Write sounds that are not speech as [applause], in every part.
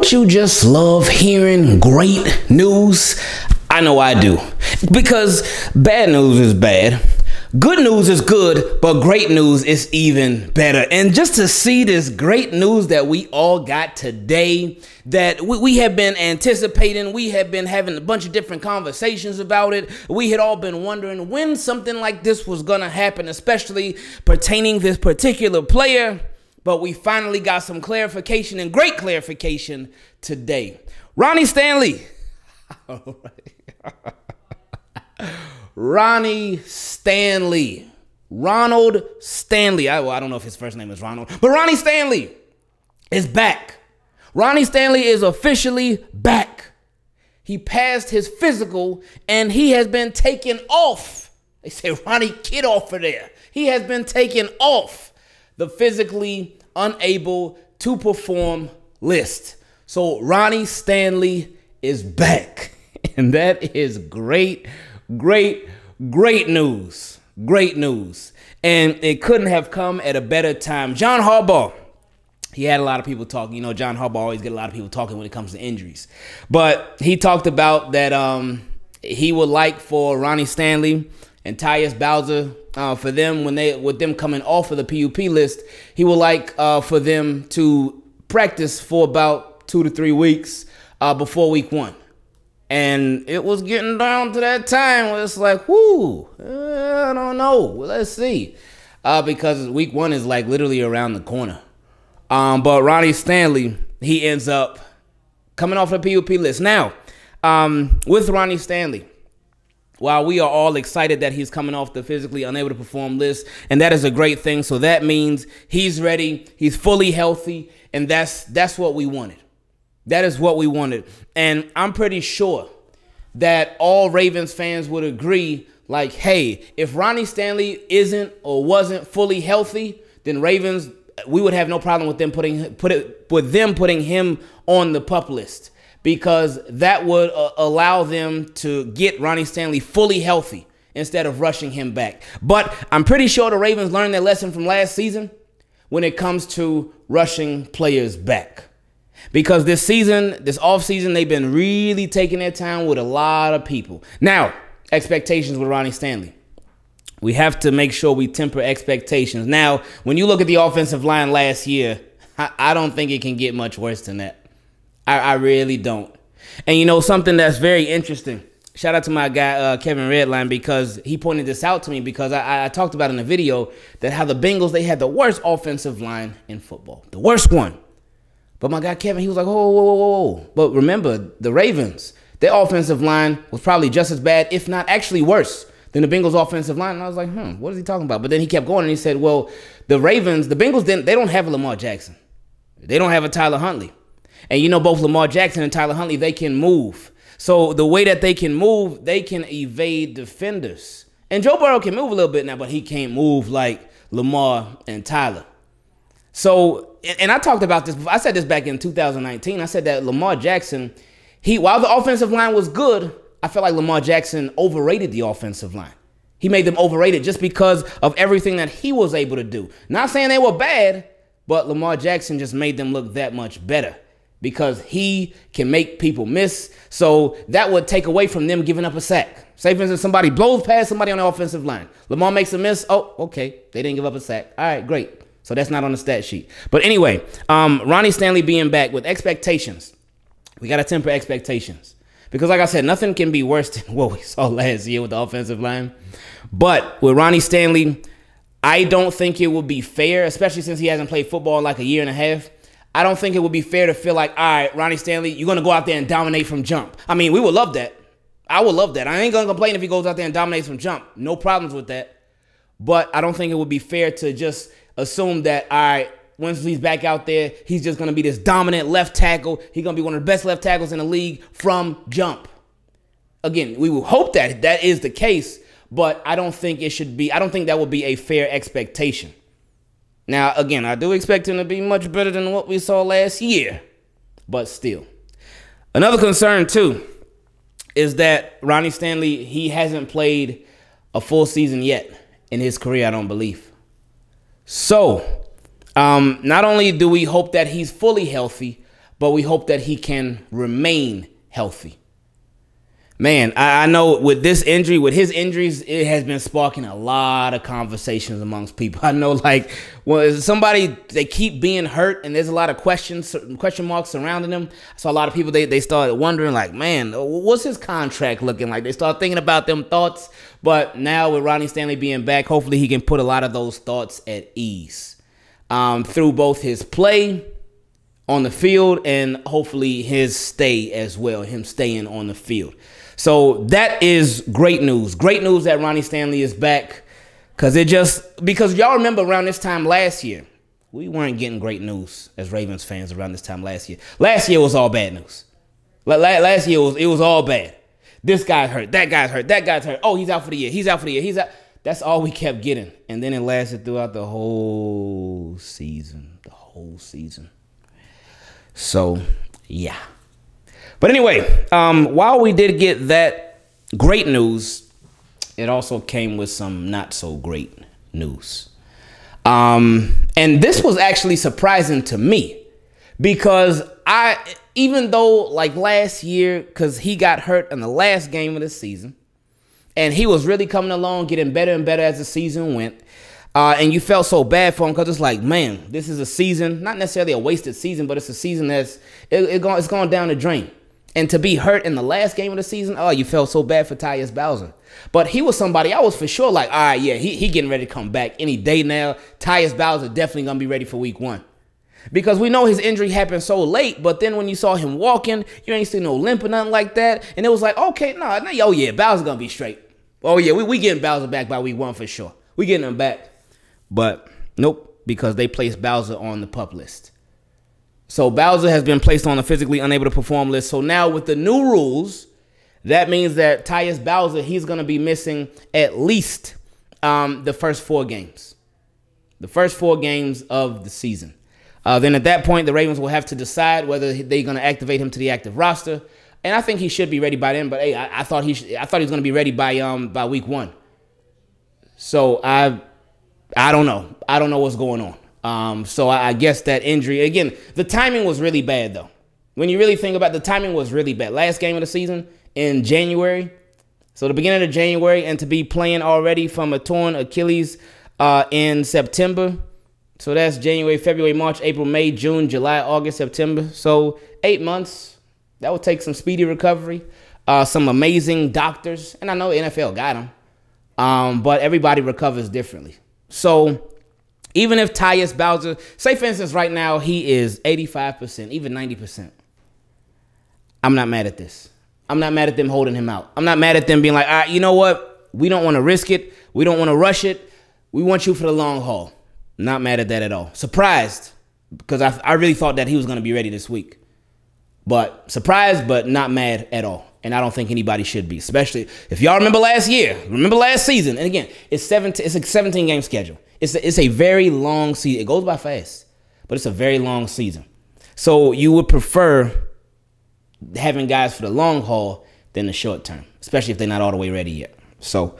Don't you just love hearing great news? I know I do. Because bad news is bad. Good news is good, but great news is even better. And just to see this great news that we all got today, that we, we have been anticipating, we have been having a bunch of different conversations about it. We had all been wondering when something like this was going to happen, especially pertaining this particular player but we finally got some clarification and great clarification today. Ronnie Stanley. [laughs] [laughs] Ronnie Stanley. Ronald Stanley. I, well, I don't know if his first name is Ronald, but Ronnie Stanley is back. Ronnie Stanley is officially back. He passed his physical and he has been taken off. They say, Ronnie, get off of there. He has been taken off the physically unable to perform list. So Ronnie Stanley is back. [laughs] And that is great, great, great news. Great news. And it couldn't have come at a better time. John Harbaugh, he had a lot of people talking. You know, John Harbaugh always get a lot of people talking when it comes to injuries. But he talked about that um, he would like for Ronnie Stanley and Tyus Bowser uh, for them when they with them coming off of the PUP list, he would like uh, for them to practice for about two to three weeks uh, before week one. And it was getting down to that time where it's like, whoo, I don't know. Let's see. Uh, because week one is like literally around the corner. Um, but Ronnie Stanley, he ends up coming off the PUP list. Now, um, with Ronnie Stanley, while we are all excited that he's coming off the physically unable to perform list, and that is a great thing. So that means he's ready, he's fully healthy, and that's that's what we wanted. That is what we wanted. And I'm pretty sure that all Ravens fans would agree like, hey, if Ronnie Stanley isn't or wasn't fully healthy, then Ravens we would have no problem with them putting put it with them putting him on the pup list because that would uh, allow them to get Ronnie Stanley fully healthy instead of rushing him back. But I'm pretty sure the Ravens learned their lesson from last season when it comes to rushing players back. Because this season, this offseason, they've been really taking their time with a lot of people. Now, expectations with Ronnie Stanley. We have to make sure we temper expectations. Now, when you look at the offensive line last year, I, don't think it can get much worse than that. I, I really don't. And you know something that's very interesting. Shout out to my guy uh, Kevin Redline because he pointed this out to me because I, I talked about in the video that how the Bengals they had the worst offensive line in football, the worst one. But my guy Kevin, he was like, whoa, whoa, whoa, whoa. But remember, the Ravens, their offensive line was probably just as bad, if not actually worse, than the Bengals' offensive line. And I was like, hmm, what is he talking about? But then he kept going and he said, well, the Ravens, the Bengals didn't, they don't have a Lamar Jackson. They don't have a Tyler Huntley. And you know, both Lamar Jackson and Tyler Huntley, they can move. So the way that they can move, they can evade defenders. And Joe Burrow can move a little bit now, but he can't move like Lamar and Tyler. So, and I talked about this. I said this back in 2019. I said that Lamar Jackson, he while the offensive line was good, I felt like Lamar Jackson overrated the offensive line. He made them overrated just because of everything that he was able to do. Not saying they were bad, but Lamar Jackson just made them look that much better because he can make people miss. So that would take away from them giving up a sack. Say, for instance, somebody blows past somebody on the offensive line. Lamar makes a miss. Oh, okay. They didn't give up a sack. All right, great. So that's not on the stat sheet. But anyway, um, Ronnie Stanley being back with expectations. We got to temper expectations. Because, like I said, nothing can be worse [laughs] than what we saw last year with the offensive line. But with Ronnie Stanley, I don't think it would be fair, especially since he hasn't played football like a year and a half I don't think it would be fair to feel like, all right, Ronnie Stanley, you're gonna go out there and dominate from jump. I mean, we would love that. I would love that. I ain't gonna complain if he goes out there and dominates from jump. No problems with that. But I don't think it would be fair to just assume that, all right, once he's back out there, he's just gonna be this dominant left tackle. He's gonna be one of the best left tackles in the league from jump. Again, we will hope that that is the case, but I don't think it should be, I don't think that would be a fair expectation. Now, again, I do expect him to be much better than what we saw last year, but still. Another concern, too, is that Ronnie Stanley, he hasn't played a full season yet in his career, I don't believe. So, um, not only do we hope that he's fully healthy, but we hope that he can remain healthy. Man, I, I know with this injury, with his injuries, it has been sparking a lot of conversations amongst people. [laughs] I know, like, well, somebody they keep being hurt, and there's a lot of questions, question marks surrounding them. So a lot of people they they started wondering, like, man, what's his contract looking like? They start thinking about them thoughts. But now with Ronnie Stanley being back, hopefully he can put a lot of those thoughts at ease um, through both his play on the field and hopefully his stay as well, him staying on the field. So that is great news. Great news that Ronnie Stanley is back. Cause it just because y'all remember around this time last year, we weren't getting great news as Ravens fans around this time last year. Last year was all bad news. Last year was it was all bad. This guy's hurt. That guy's hurt. That guy's hurt. Oh, he's out for the year. He's out for the year. He's out. That's all we kept getting, and then it lasted throughout the whole season. The whole season. So, yeah. But anyway, um, while we did get that great news, it also came with some not so great news. Um, and this was actually surprising to me because I, even though like last year, because he got hurt in the last game of the season, and he was really coming along, getting better and better as the season went. Uh, and you felt so bad for him because it's like, man, this is a season, not necessarily a wasted season, but it's a season that's it, it going, it's going down the drain. And to be hurt in the last game of the season, oh, you felt so bad for Tyus Bowser. But he was somebody I was for sure like, all right, yeah, he, he getting ready to come back any day now. Tyus Bowser definitely gonna be ready for week one. Because we know his injury happened so late, but then when you saw him walking, you ain't seen no limp or nothing like that. And it was like, okay, no, nah, nah, oh yeah, Bowser's gonna be straight. Oh yeah, we, we getting Bowser back by week one for sure. We getting him back. But nope, because they placed Bowser on the pup list. So Bowser has been placed on the physically unable to perform list. So now with the new rules, that means that Tyus Bowser, he's going to be missing at least um, the first four games. The first four games of the season. Uh, then at that point, the Ravens will have to decide whether they're going to activate him to the active roster. And I think he should be ready by then. But hey, I, I thought he I thought he was going to be ready by um by week one. So I I don't know. I don't know what's going on. Um, so I, I guess that injury again, the timing was really bad though. When you really think about it, the timing was really bad. Last game of the season in January, so the beginning of January, and to be playing already from a torn Achilles uh, in September. So that's January, February, March, April, May, June, July, August, September. So eight months. That would take some speedy recovery, uh, some amazing doctors, and I know NFL got them, um, but everybody recovers differently. So even if Tyus Bowser, say for instance, right now he is 85%, even 90%. I'm not mad at this. I'm not mad at them holding him out. I'm not mad at them being like, all right, you know what? We don't want to risk it. We don't want to rush it. We want you for the long haul. Not mad at that at all. Surprised because I, I really thought that he was going to be ready this week. But surprised, but not mad at all. And I don't think anybody should be, especially if y'all remember last year, remember last season. And again, it's 17, it's a 17 game schedule. It's a, it's a very long season. It goes by fast, but it's a very long season. So you would prefer having guys for the long haul than the short term, especially if they're not all the way ready yet. So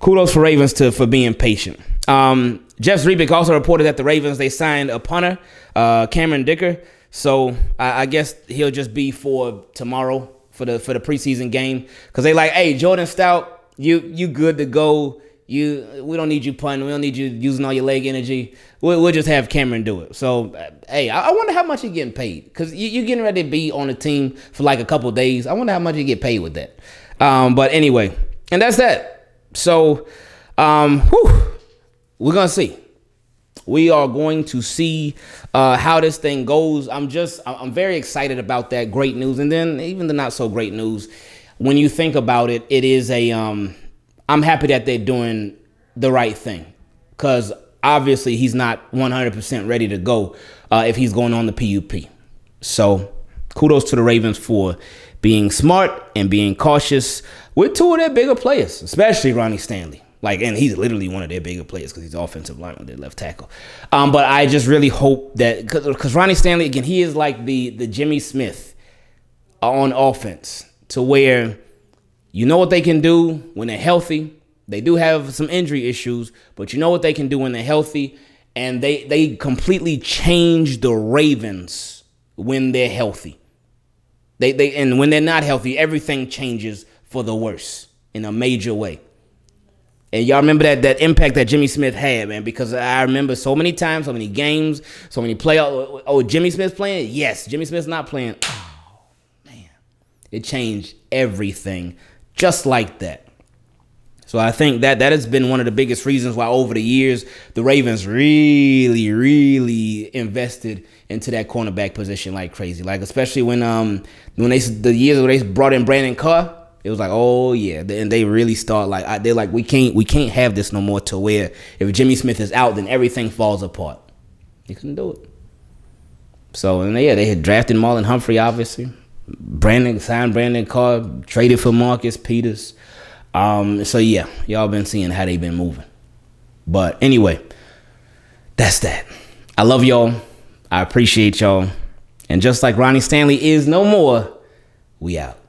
kudos for Ravens to for being patient. Um, Jeff Zrebiec also reported that the Ravens they signed a punter, uh, Cameron Dicker. So I, I, guess he'll just be for tomorrow for the for the preseason game because they like, hey, Jordan Stout, you you good to go. You, we don't need you punting. We don't need you using all your leg energy. We'll, we'll just have Cameron do it. So, uh, hey, I, wonder how much you're getting paid because you, are getting ready to be on the team for like a couple days. I wonder how much you get paid with that. Um, but anyway, and that's that. So, um, whew, we're gonna see. We are going to see uh, how this thing goes. I'm just, I'm very excited about that great news, and then even the not so great news. When you think about it, it is a um, I'm happy that they're doing the right thing because obviously he's not 100% ready to go uh, if he's going on the PUP. So kudos to the Ravens for being smart and being cautious with two of their bigger players, especially Ronnie Stanley. Like, and he's literally one of their bigger players because he's offensive lineman, their left tackle. Um, but I just really hope that because Ronnie Stanley again, he is like the the Jimmy Smith on offense to where you know what they can do when they're healthy. They do have some injury issues, but you know what they can do when they're healthy. And they they completely change the Ravens when they're healthy. They they and when they're not healthy, everything changes for the worse in a major way. And y'all remember that that impact that Jimmy Smith had, man, because I remember so many times, so many games, so many playoffs. Oh, Jimmy Smith's playing? Yes. Jimmy Smith's not playing. Oh, man. It changed everything just like that. So I think that that has been one of the biggest reasons why over the years the Ravens really, really invested into that cornerback position like crazy. Like especially when um when they the years where they brought in Brandon Carr, it was like oh yeah, and they really start like they're like we can't we can't have this no more to where if Jimmy Smith is out then everything falls apart. They couldn't do it. So and yeah, they had drafted Marlon Humphrey obviously. Brandon signed Brandon Carr, traded for Marcus Peters. Um, so yeah, y'all been seeing how they been moving. But anyway, that's that. I love y'all. I appreciate y'all. And just like Ronnie Stanley is no more, we out.